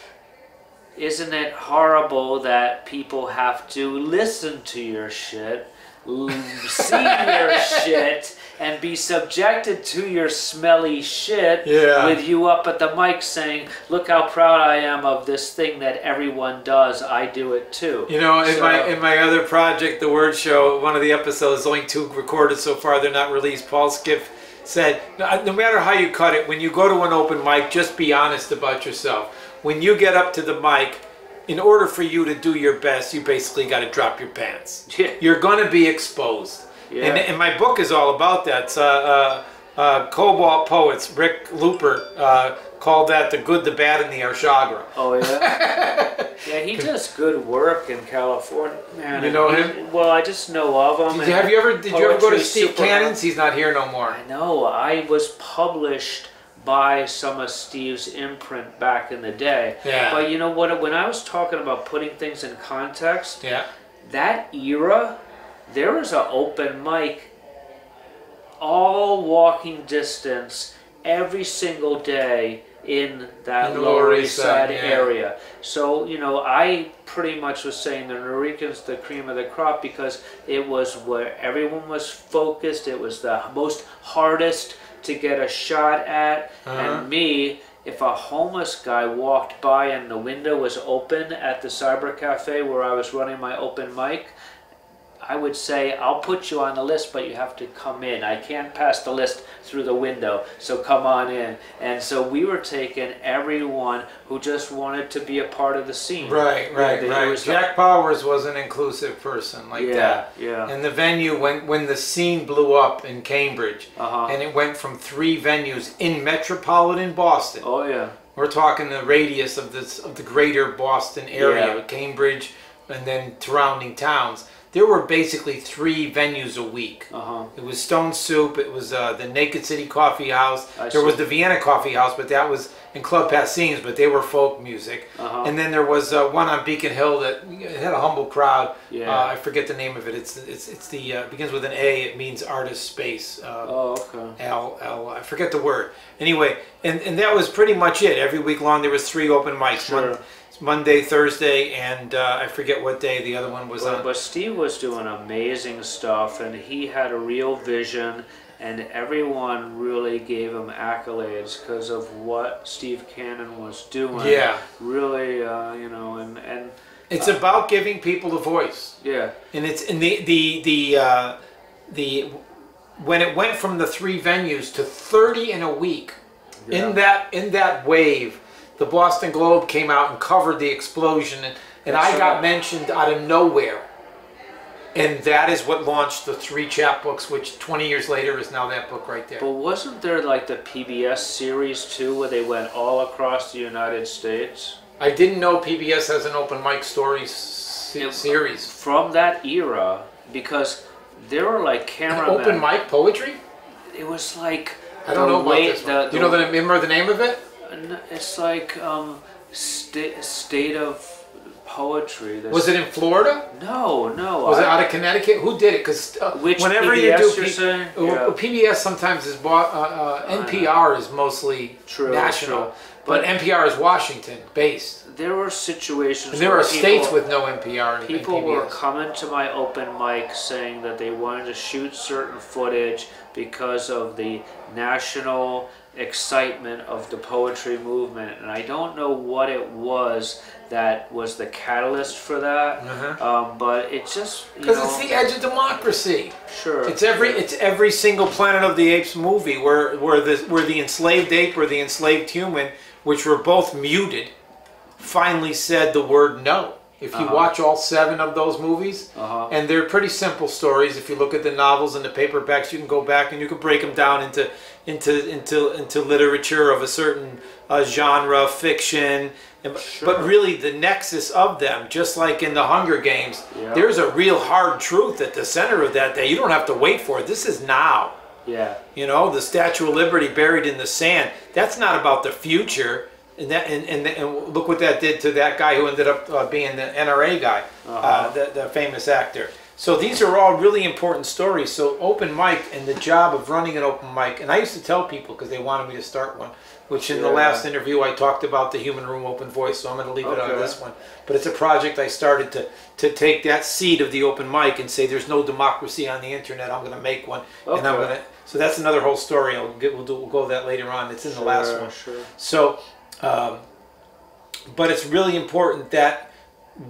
isn't it horrible that people have to listen to your shit, see your shit, and be subjected to your smelly shit Yeah. with you up at the mic saying, Look how proud I am of this thing that everyone does. I do it too. You know, in So- my in my other project, the Word Show, one of the episodes, only two recorded so far. They're not released. Paul Skiff said, no, no matter how you cut it, when you go to an open mic, just be honest about yourself. When you get up to the mic, in order for you to do your best, you basically got to drop your pants. Yeah. You're going to be exposed. Yeah. And, and my book is all about that. Uh, uh, uh, Cobalt Poets, Rick Lupert, uh, called that the good, the bad, and the Arshagra. Oh yeah, yeah. He does good work in California. Man, You know he- him? Well, I just know of him. Did you, have you ever did you ever go to Steve Cannon's? He's not here no more. I know. I was published by some of Steve's imprint back in the day. Yeah. But you know what? When I was talking about putting things in context, Yeah. that era, there was an open mic, all walking distance, every single day in that Lower East Side, yeah. area. So you know, I pretty much was saying the Nuyorican's the cream of the crop because it was where everyone was focused. It was the most hardest to get a shot at, Uh-huh. and me. If a homeless guy walked by and the window was open at the cyber cafe where I was running my open mic, I would say, I'll put you on the list, but you have to come in. I can't pass the list through the window, so come on in. And so we were taking everyone who just wanted to be a part of the scene. Right, right, they- it right. Jack Powers was an inclusive person like yeah, that. yeah. And the venue when when the scene blew up in Cambridge, Uh-huh. and it went from three venues in metropolitan Boston. oh, yeah. We're talking the radius of this of the greater Boston area, Yeah. Cambridge, and then surrounding towns. There were basically three venues a week. Uh huh. It was Stone Soup. It was uh, the Naked City Coffee House. I there was the Vienna Coffee House, but that was in Club Passim, but they were folk music. Uh-huh. And then there was uh, one on Beacon Hill that had a humble crowd. Yeah. Uh, I forget the name of it. It's it's it's the uh, begins with an A. It means artist space. Uh, Oh, okay. L L. I forget the word. Anyway, and and that was pretty much it. Every week long there was three open mics. Sure. Mon- Monday, Thursday, and uh, I forget what day the other one was But, on. but Steve was doing amazing stuff, and he had a real vision, and everyone really gave him accolades because of what Steve Cannon was doing. Yeah. Really, uh, you know, and, and It's about giving people a voice. yeah. and it's in the the the uh, the when it went from the three venues to 30 in a week Yeah. in that in that wave the boston globe came out and covered the explosion and, and i got mentioned out of nowhere and that is what launched the three chapbooks which 20 years later is now that book right there But wasn't there like the PBS series too, where they went all across the United States? i didn't know pbs has an open mic stories series From that era, because there were like cameramen. Open mic poetry? It was like I don't know about way- this one. the- Do you know the- the remember the name of it? N- It's like um, sta- state of poetry. There's- Was it in Florida? No, no. Was it out of Connecticut? Who did it? Because uh, whenever PBS you do you're saying? Yeah. PBS sometimes is bought. Uh, uh, NPR is mostly True, national, true. but, But- NPR is Washington based. there were situations. And there where are states with no NPR People and were coming to my open mic saying that they wanted to shoot certain footage because of the national excitement of the poetry movement, and I don't know what it was that was the catalyst for that. Uh-huh. Um, but it just Because it's the edge of democracy. sure. It's every it's every single Planet of the Apes movie where where the where the enslaved ape or the enslaved human, which were both muted, finally said the word no. If you Uh-huh. watch all seven of those movies, Uh-huh. and they're pretty simple stories. If you look at the novels and the paperbacks, you can go back and you can break them down into into into into literature of a certain uh, genre, fiction. And- Sure. But really, the nexus of them, just like in the Hunger Games, Yeah. there's a real hard truth at the center of that that you don't have to wait for. This is now. yeah. You know, the Statue of Liberty buried in the sand. That's not about the future. And that and, and, and look what that did to that guy who ended up uh, being the NRA guy, uh Uh-huh. the, the famous actor. So these are all really important stories. So open mic and the job of running an open mic. And I used to tell people because they wanted me to start one, which in the last interview I talked about the human room open voice. So I'm going to leave it on this one. But it's a project I started to to take that seed of the open mic and say there's no democracy on the internet. I'm going to make one, and I'm going to. So that's another whole story. I'll get. We'll do. We'll go that later on. It's in the last one. Sure. So, um, but it's really important that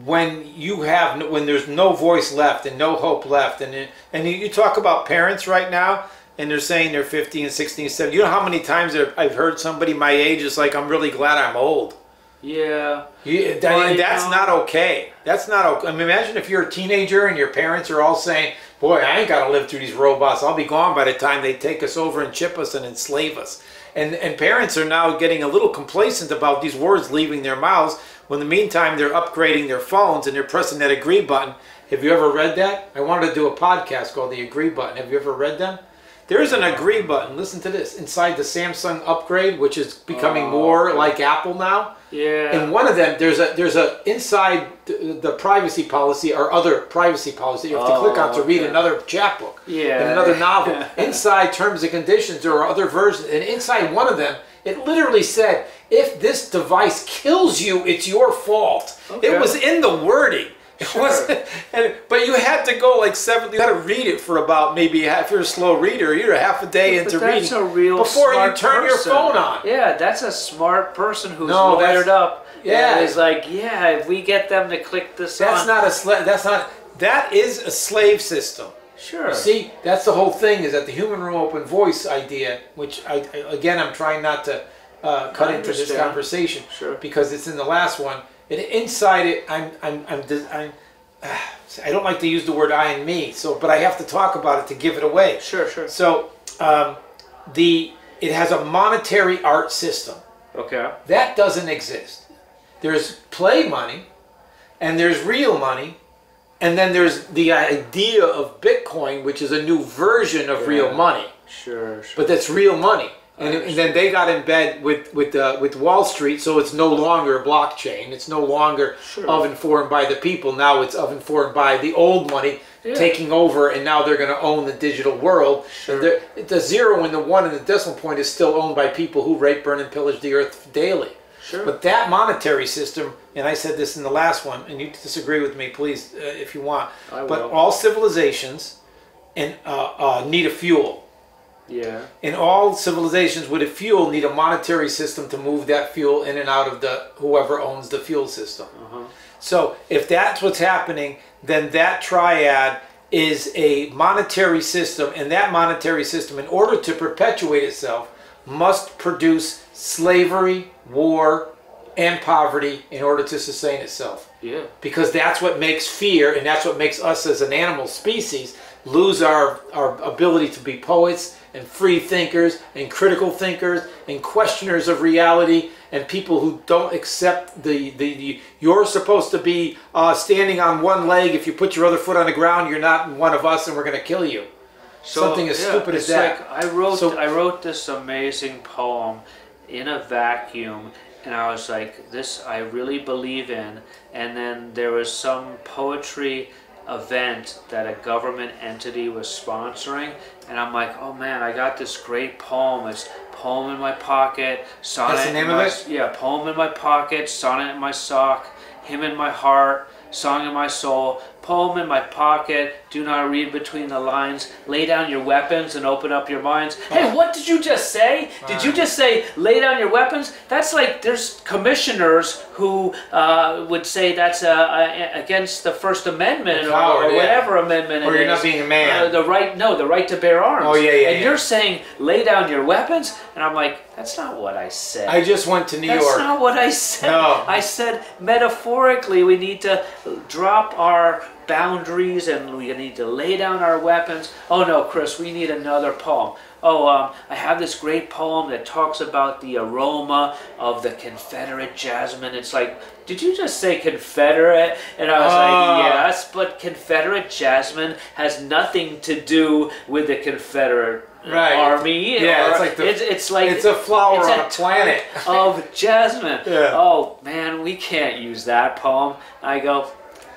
when you have no- when there's no voice left and no hope left, and it- and you, you talk about parents right now, and they're saying they're 15 16 17. You know how many times I've- I've heard somebody my age is like, "I'm really glad I'm old." Yeah. You, that, Well, that's know- not okay. That's not okay. I mean, imagine if you're a teenager and your parents are all saying, "Boy, I ain't got to live through these robots. I'll be gone by the time they take us over and chip us and enslave us." And and parents are now getting a little complacent about these words leaving their mouths. When in the meantime they're upgrading their phones and they're pressing that agree button. Have you ever read that? I wanted to do a podcast called the Agree Button. Have you ever read them? There's an agree button. Listen to this inside the Samsung upgrade, which is becoming Oh, more okay. like Apple now. Yeah. And one of them, there's a there's a inside the, the privacy policy or other privacy policy you have to Oh, click on to oh, read okay. another chapbook Yeah. and another novel. inside terms and conditions, there are other versions, and inside one of them, it literally said, "If this device kills you, it's your fault." Okay. It was in the wording. It wasn't, and, but you had to go like seven. You had to read it for about maybe half. If you're a slow reader, you're a half a day into that's reading a real before you turn your phone on. Yeah, that's a smart person who's No, wired up. Yeah. and is like, yeah, if we get them to click this That's on, not a slave. That's not. That is a slave system. sure. See, that's the whole thing. Is that the human room open voice idea, which I, I again I'm trying not to uh, cut into this conversation Sure. because it's in the last one. And inside it, I'm I'm I'm, I'm I don't like to use the word I and me. So, but I have to talk about it to give it away. Sure, sure. So, um, the it has a monetary art system. Okay. That doesn't exist. There's play money, and there's real money, and then there's the idea of Bitcoin, which is a new version of real money, Sure, sure. but that's real money. And, and then they got in bed with with uh, with Wall Street, so it's no longer a blockchain. It's no longer Sure. of and for and by the people. Now it's of and for and by the old money Yeah. taking over, and now they're going to own the digital world. Sure. The zero and the one and the decimal point is still owned by people who rape, burn, and pillage the earth daily. Sure. But that monetary system, and I said this in the last one, and you disagree with me, please, uh, if you want. I but will. all civilizations and uh, uh, need a fuel, yeah. and all civilizations with a fuel need a monetary system to move that fuel in and out of the whoever owns the fuel system. Uh-huh. So if that's what's happening, then that triad is a monetary system, and that monetary system, in order to perpetuate itself, must produce slavery, war, and poverty in order to sustain itself. Yeah. Because that's what makes fear and that's what makes us as an animal species lose our, our ability to be poets and free thinkers and critical thinkers and questioners of reality and people who don't accept the, the, the you're supposed to be uh, standing on one leg. If you put your other foot on the ground you're not one of us and we're going to kill you. Something as yeah, stupid as that. Like I wrote So- I wrote this amazing poem in a vacuum and I was like, this I really believe in. And then there was some poetry event that a government entity was sponsoring and I'm like, oh man, I got this great poem. It's poem in my pocket, sonnet That's the name in of it? Yeah, poem in my pocket, sonnet in my sock, hymn in my heart, song in my soul, poem in my pocket, do not read between the lines, lay down your weapons and open up your minds. Hey, what did you just say? Did you just say lay down your weapons? That's like there's commissioners who uh, would say that's uh, uh, against the First Amendment or, coward, or yeah. whatever amendment Or you're not being a man. Uh, the right, no, the right to bear arms. Oh, yeah, yeah, And yeah. you're saying lay down your weapons, and I'm like, that's not what I said. i just went to new That's york That's not what I said. No. I said metaphorically, we need to drop our boundaries and we need to lay down our weapons. Oh no, Chris, we need another poem. Oh, um, I have this great poem that talks about the aroma of the Confederate jasmine. It's like, did you just say Confederate? And I was Ah. like, yes, but Confederate jasmine has nothing to do with the Confederate Right. army. Yeah, it's like the- it's, it's like it's a flower it's on a planet. of jasmine. Yeah. Oh man, we can't use that poem. I go,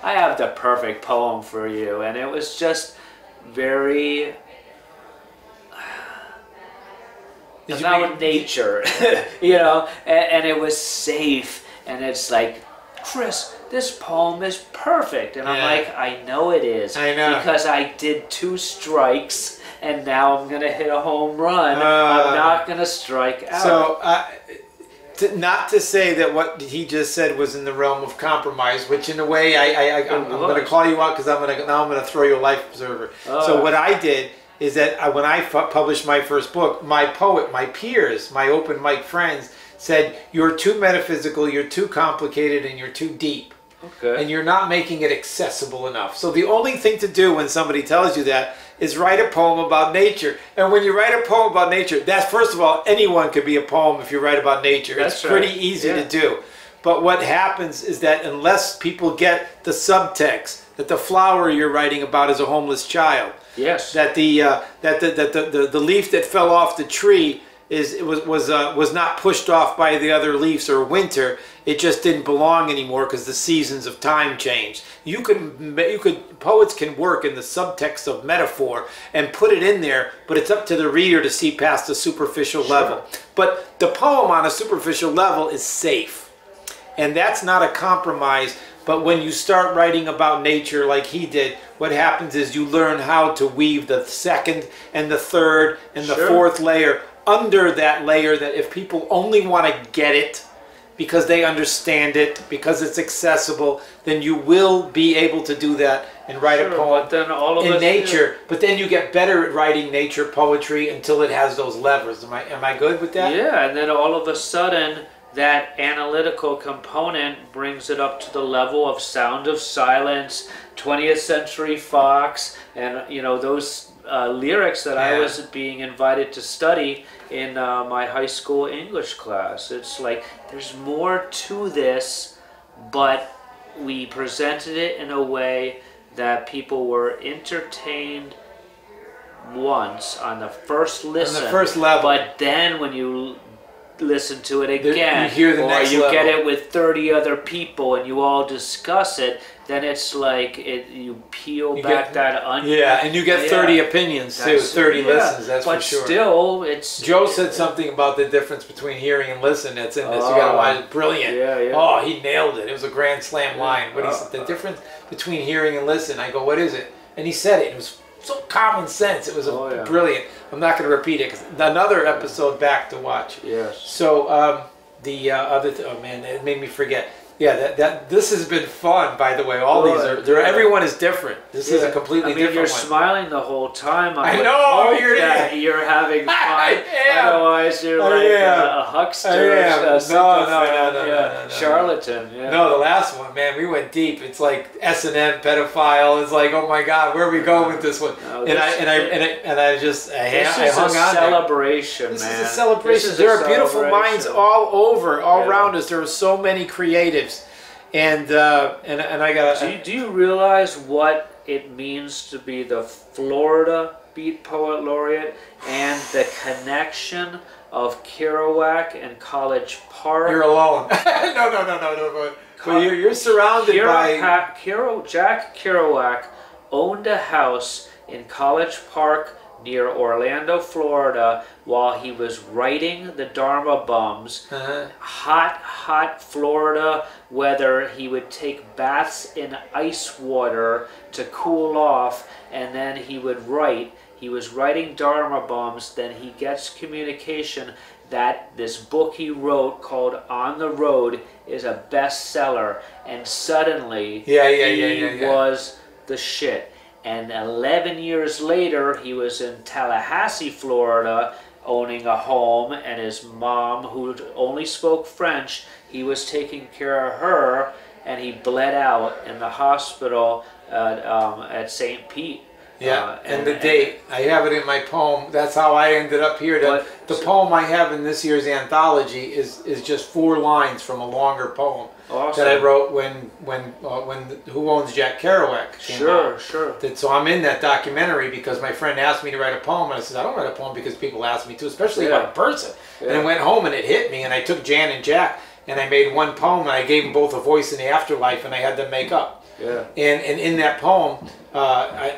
I have the perfect poem for you, and it was just very Did you about make- nature, you know, and, and it was safe, and it's like, Chris, this poem is perfect, and I'm like, I know it is, I know. because I did two strikes, and now I'm gonna hit a home run. Uh. I'm not gonna strike out. So, uh, to, not to say that what he just said was in the realm of compromise, which in a way I, I, I I'm, I'm going to call you out because I'm going to now I'm going to throw you a life preserver. so Uh. what I did is that I, when I published my first book, my poet, my peers, my open mic friends said you're too metaphysical, you're too complicated, and you're too deep okay. and you're not making it accessible enough. So the only thing to do when somebody tells you that is write a poem about nature. And when you write a poem about nature, that's first of all, anyone could be a poem if you write about nature. That's it's pretty easy Yeah. to do. But what happens is that unless people get the subtext that the flower you're writing about is a homeless child, yes. that the uh, that the, that the, the the leaf that fell off the tree is it was was uh, was not pushed off by the other leaves or winter. It just didn't belong anymore because the seasons of time changed. You could you could poets can work in the subtext of metaphor and put it in there, but it's up to the reader to see past the superficial level. But the poem on a superficial level is safe and that's not a compromise but when you start writing about nature like he did what happens is you learn how to weave the second and the third and the Sure. fourth layer under that layer that if people only want to get it because they understand it because it's accessible then you will be able to do that and write Sure, a poem then all of in nature. But then you get better at writing nature poetry until it has those levers. Am i am i good with that? Yeah, and then all of a sudden, that analytical component brings it up to the level of Sound of Silence, 20th Century Fox, and you know those uh, lyrics that I was being invited to study in uh, my high school English class. It's like there's more to this, but we presented it in a way that people were entertained once on the first listen on the first level. but then when you listen to it you again hear the or you get it with 30 other people and you all discuss it then it's like it you peel You back get- that onion Yeah, and you get Yeah. 30 opinions too, 30 yeah, listens, that's but for sure. still it's Joe said something about the difference between hearing and listen that's in this. you gotta Oh. watch it. Brilliant. Yeah, yeah. Oh, he nailed it. It was a grand slam line. What he Uh, said, the difference between hearing and listen. I go, what is it? And he said it. It was so common sense. It was a, Oh, yeah. brilliant. I'm not going to repeat it because another episode back to watch. yes So um, the uh, other, th- oh man, it made me forget. Yeah, that, that this has been fun. By the way, all these are. Yeah. everyone is different. This is a Yeah. completely I mean, different you're one. smiling the whole time. I, I know, you're- that you're having fun. I am. Otherwise, you're I like uh, am. a, a huckster, a No, no, no, no, yeah, no, no. charlatan. Yeah. No, the last one, man, we went deep. It's like S and M pedophile. It's like, oh my God, where are we going with this one? No, and I this- and I and I, and I just I, This I hung on celebration, This man. is a celebration. This is there are beautiful minds all over, all Yeah. around us. There are so many creatives, and uh, and and I got Do you, do you realize what it means to be the Florida Beat Poet Laureate and the connection of Kerouac and College Park? You're alone. no, no, no, no, no. But, but you're, you're surrounded by. Kerouac, Kero, Jack Kerouac owned a house in College Park near Orlando, Florida, while he was writing the Dharma Bums. Uh-huh. Hot, hot Florida weather. He would take baths in ice water to cool off, and then he would write. He was writing Dharma Bums, then he gets communication that this book he wrote called On the Road is a bestseller, and suddenly Yeah, yeah, he yeah, was the shit. And 11 years later, he was in Tallahassee, Florida, owning a home, and his mom, who only spoke French, he was taking care of her, and he bled out in the hospital at, um, at St. Pete. Yeah, Uh, and, the date. I have it in my poem. That's how I ended up here. The, What- the so- poem I have in this year's anthology is is just four lines from a longer poem Awesome. that I wrote when when uh, when the, Who Owns Jack Kerouac Sure, out. sure. That, so I'm in that documentary because my friend asked me to write a poem, and I said I don't write a poem because people ask me to, especially Yeah. about a person. And I went home and it hit me, and I took Jan and Jack and I made one poem, and I gave them both a voice in the afterlife, and I had them make up. Yeah. And, and in that poem, uh,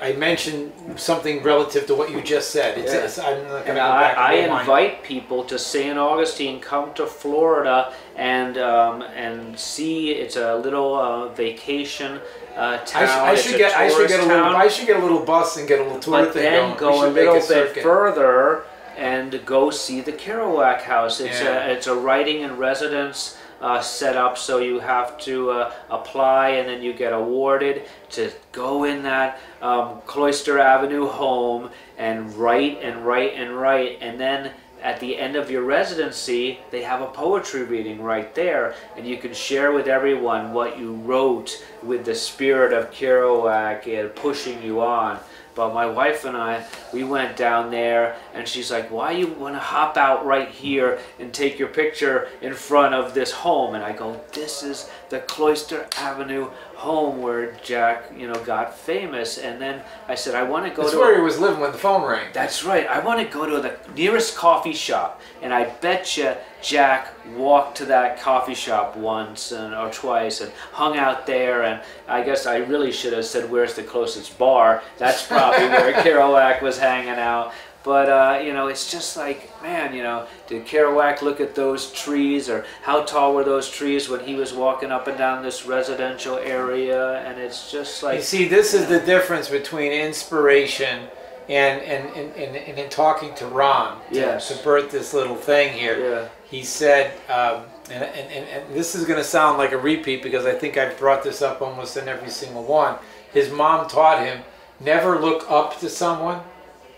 I, I mentioned something relative to what you just said. It's, Yeah. it's- I'm not going to go I, back I and invite people to St. Augustine, come to Florida, and um, and see. It's a little uh, vacation uh, I, town. should, I should get I should get a tourist little town. I should get a little bus and get a little tour but thing then going. Go a should make little bit circuit. further and go see the Kerouac House. It's Yeah. a it's a writing and residence uh, set up, so you have to uh, apply and then you get awarded to go in that um, Cloister Avenue home and write and write and write, and then. At the end of your residency, they have a poetry reading right there, and you can share with everyone what you wrote with the spirit of Kerouac and pushing you on. But my wife and I, we went down there, and she's like, "Why you want to hop out right here and take your picture in front of this home?" And I go, "This is the Cloister Avenue home where Jack, you know, got famous." And then I said, "I want to go That's to." where a- he was living when the phone rang. that's right. I want to go to the nearest coffee shop, and I bet you Jack walked to that coffee shop once and, or twice and hung out there. And I guess I really should have said, "Where's the closest bar?" That's probably where Kerouac was hanging out. But uh, you know, it's just like, man, you know, did Kerouac look at those trees, or how tall were those trees when he was walking up and down this residential area? And it's just like... You see, this is the difference between inspiration and and, and, and, and in talking to Ron to, Yes. to birth this little thing here. yeah, He said, um, and, and, and, and this is going to sound like a repeat because I think I've brought this up almost in every single one. His mom taught him never look up to someone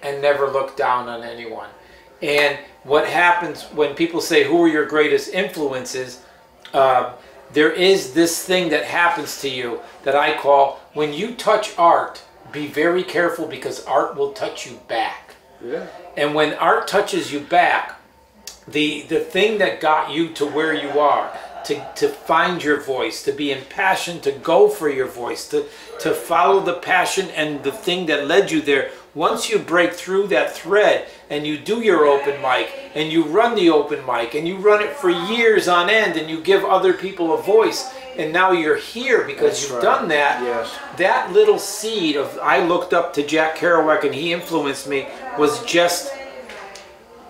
and never look down on anyone. And what happens when people say, Who are your greatest influences? Uh, there is this thing that happens to you that I call when you touch art, be very careful because art will touch you back. yeah, And when art touches you back, the the thing that got you to where you are, to, to find your voice, to be impassioned, to go for your voice, to, to follow the passion and the thing that led you there, once you break through that thread and you do your open mic and you run the open mic and you run it for years on end and you give other people a voice and now you're here because That's you've right. done that Yes. that little seed of I looked up to Jack Kerouac and he influenced me was just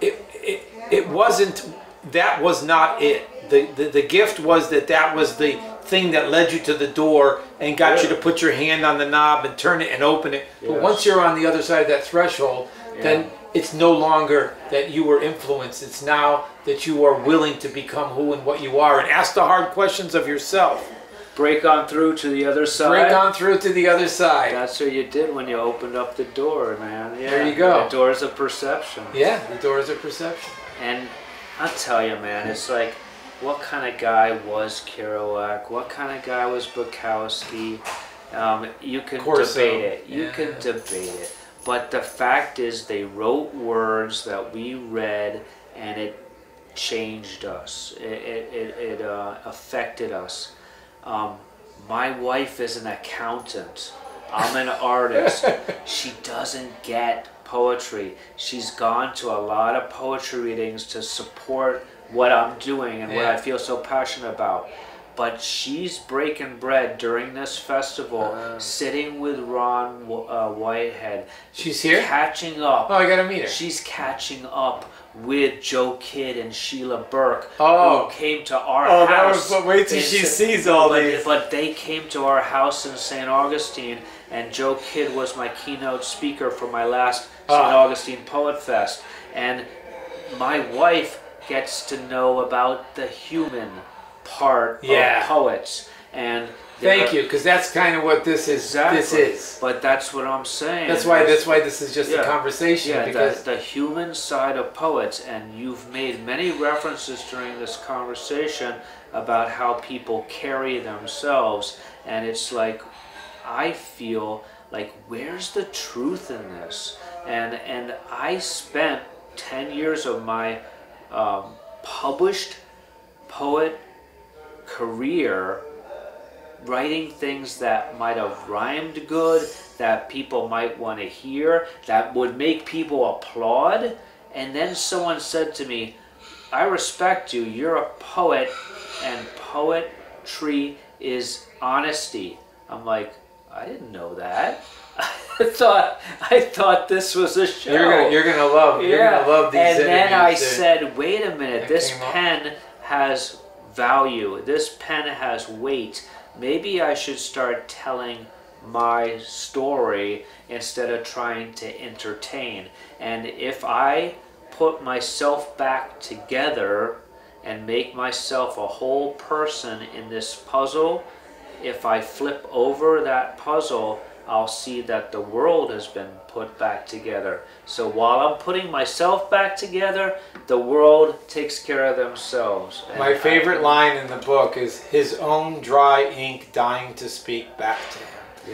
it it, it wasn't that was not it the, the the gift was that that was the thing that led you to the door and got you to put your hand on the knob and turn it and open it but Yes. once you're on the other side of that threshold then it's no longer that you were influenced. It's now that you are willing to become who and what you are and ask the hard questions of yourself. Break on through to the other side. Break on through to the other side. That's what you did when you opened up the door, man. Yeah. There you go. The doors of perception. Yeah, the doors of perception. And I'll tell you, man, it's like, what kind of guy was Kerouac? What kind of guy was Bukowski? Um, you can debate it. You Yeah. can debate it. But the fact is, they wrote words that we read, and it changed us. It, it, it, it uh, affected us. Um, my wife is an accountant. I'm an artist. she doesn't get poetry. She's gone to a lot of poetry readings to support what I'm doing and what I feel so passionate about. But she's breaking bread during this festival, Ah. sitting with Ron uh, Whitehead, She's here? catching up. Oh, I gotta meet her. She's catching up with Joe Kidd and Sheila Burke, Oh. who came to our Oh, that house. was- but wait till in she sees all but, these. But they came to our house in St. Augustine, and Joe Kidd was my keynote speaker for my last St. Ah. Augustine Poet Fest. And my wife gets to know about the human part Yeah. of poets. And Thank you, because that's kind of what this is. Exactly. This is. But that's what I'm saying. That's why. That's why this is just Yeah. a conversation. yeah, because the, the human side of poets, and you've made many references during this conversation about how people carry themselves, and it's like, I feel like, where's the truth in this? And and I spent ten years of my um, published poet career writing things that might have rhymed good, that people might want to hear, that would make people applaud. And then someone said to me, I respect you, you're a poet, and poetry is honesty. I'm like, I didn't know that. I thought I thought this was a show. you're gonna you're gonna love you're gonna love these and then I said, wait a minute, That this came up. pen has value. This pen has weight. Maybe I should start telling my story instead of trying to entertain. And if I put myself back together and make myself a whole person in this puzzle, if I flip over that puzzle, I'll see that the world has been put back together. So while I'm putting myself back together, the world takes care of themselves. And My I- favorite line in the book is his own dry ink dying to speak back to him.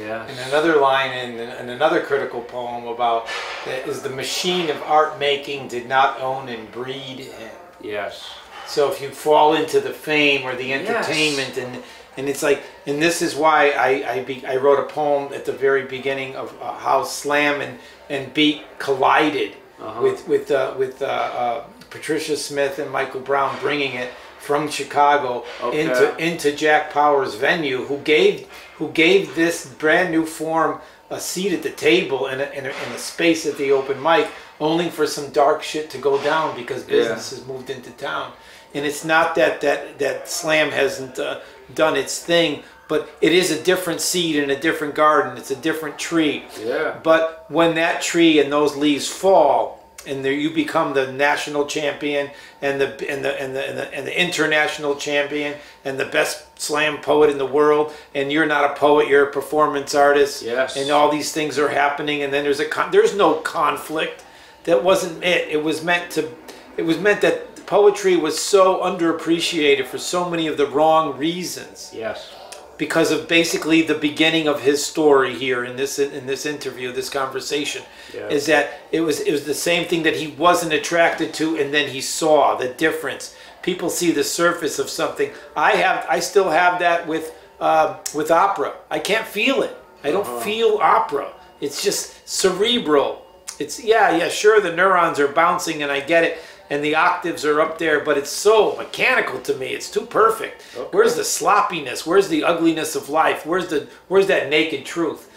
Yeah. And another line in, in another critical poem about that is the machine of art making did not own and breed him. Yes. So if you fall into the fame or the Yes. entertainment and and it's like and this is why I I, be, I wrote a poem at the very beginning of uh, how slam and, and beat collided Uh-huh. with with uh, with uh, uh, Patricia Smith and Michael Brown bringing it from Chicago Okay. into into Jack Powers venue who gave who gave this brand new form a seat at the table and a, and a, and a space at the open mic only for some dark shit to go down because Yeah. business has moved into town and it's not that that that slam hasn't uh, done its thing but it is a different seed in a different garden. It's a different tree. Yeah. but when that tree and those leaves fall and there you become the national champion and the and the and the and the, and the international champion and the best slam poet in the world and you're not a poet you're a performance artist. Yes. and all these things are happening and then there's a con- there's no conflict. That wasn't it. It was meant to it was meant that poetry was so underappreciated for so many of the wrong reasons Yes. because of basically the beginning of his story here in this in this interview, this conversation, Yeah. is that it was it was the same thing that he wasn't attracted to, and then he saw the difference. People see the surface of something. I have I still have that with uh, with opera. I can't feel it. I don't feel opera. It's just cerebral. It's yeah yeah sure the neurons are bouncing and I get it. And the octaves are up there, but it's so mechanical to me. It's too perfect. Where's the sloppiness? Where's the ugliness of life? Where's the where's that naked truth?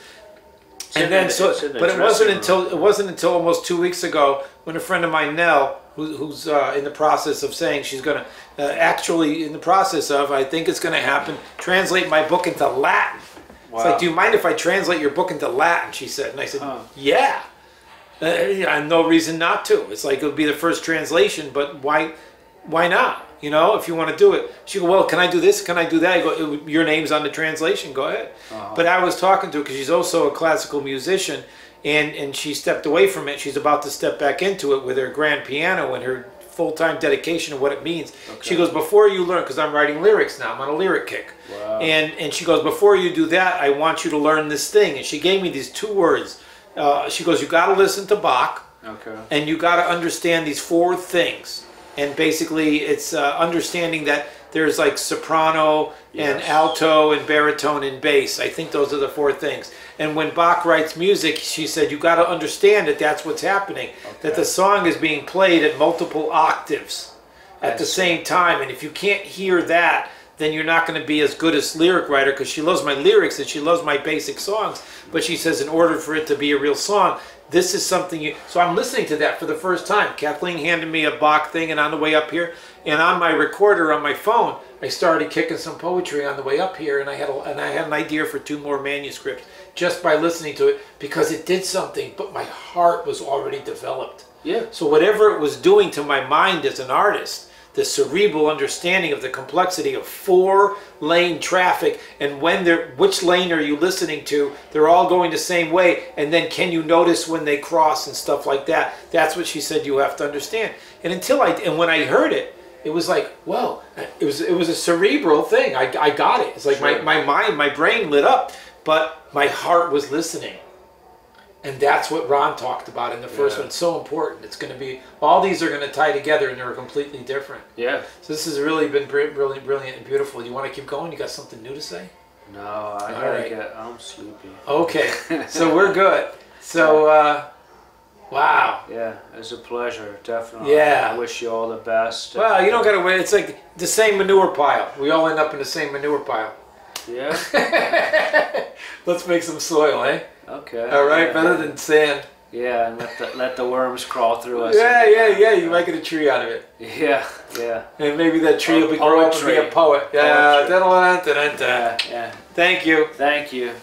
in and then the- so, the but it wasn't dressing until it wasn't until almost two weeks ago when a friend of mine, Nell, who, who's uh, in the process of saying she's going to uh, actually in the process of, I think it's going to happen, translate my book into Latin. It's like, do you mind if I translate your book into Latin? She said, and I said, Huh. yeah. Uh, yeah, no reason not to. It's like it would be the first translation, but why, why not? You know, if you want to do it, she go, well, can I do this? Can I do that? I go, your name's on the translation. Go ahead. Uh-huh. But I was talking to her because she's also a classical musician, and and she stepped away from it. She's about to step back into it with her grand piano and her full time dedication of what it means. She goes, before you learn, because I'm writing lyrics now. I'm on a lyric kick. Wow. And and she goes, before you do that, I want you to learn this thing. And she gave me these two words. Uh, she goes, you got to listen to Bach Okay. and you got to understand these four things. And basically it's uh, understanding that there's like soprano and alto and baritone and bass. I think those are the four things. And when bach writes music she said you got to understand that that's what's happening that the song is being played at multiple octaves at I the see. same time. And if you can't hear that then you're not going to be as good as lyric writer because she loves my lyrics and she loves my basic songs. But she says in order for it to be a real song this is something you so i'm listening to that for the first time. Kathleen handed me a bach thing and on the way up here and on my recorder on my phone i started kicking some poetry on the way up here and i had a, and i had an idea for two more manuscripts just by listening to it because it did something but my heart was already developed. Yeah. so whatever it was doing to my mind as an artist, the cerebral understanding of the complexity of four lane traffic and when they're which lane are you listening to? They're all going the same way and then can you notice when they cross and stuff like that? That's what she said you have to understand. And until I and when I heard it, it was like, whoa, it was it was a cerebral thing. I, I got it. It's like Sure. my, my mind, my brain lit up, but my heart was listening. And that's what Ron talked about in the first Yeah. one. It's so important. It's going to be all these are going to tie together, and they're completely different. Yeah. So this has really been br- brilliant, brilliant, and beautiful. You want to keep going? You got something new to say? No, I All gotta right. get. I'm sleepy. Okay, so we're good. So, uh, wow. Yeah, it's a pleasure, definitely. Yeah. I wish you all the best. Well, you don't got to wait. It's like the same manure pile. We all end up in the same manure pile. Yeah. Let's make some soil, eh? Okay. All right, yeah. better than sand. Yeah, and let the let the worms crawl through us. Yeah, yeah, yeah. You uh, might get a tree out of it. Yeah, yeah, And maybe that tree will be grow up and be a poet. Yeah, yeah. Thank you. Thank you.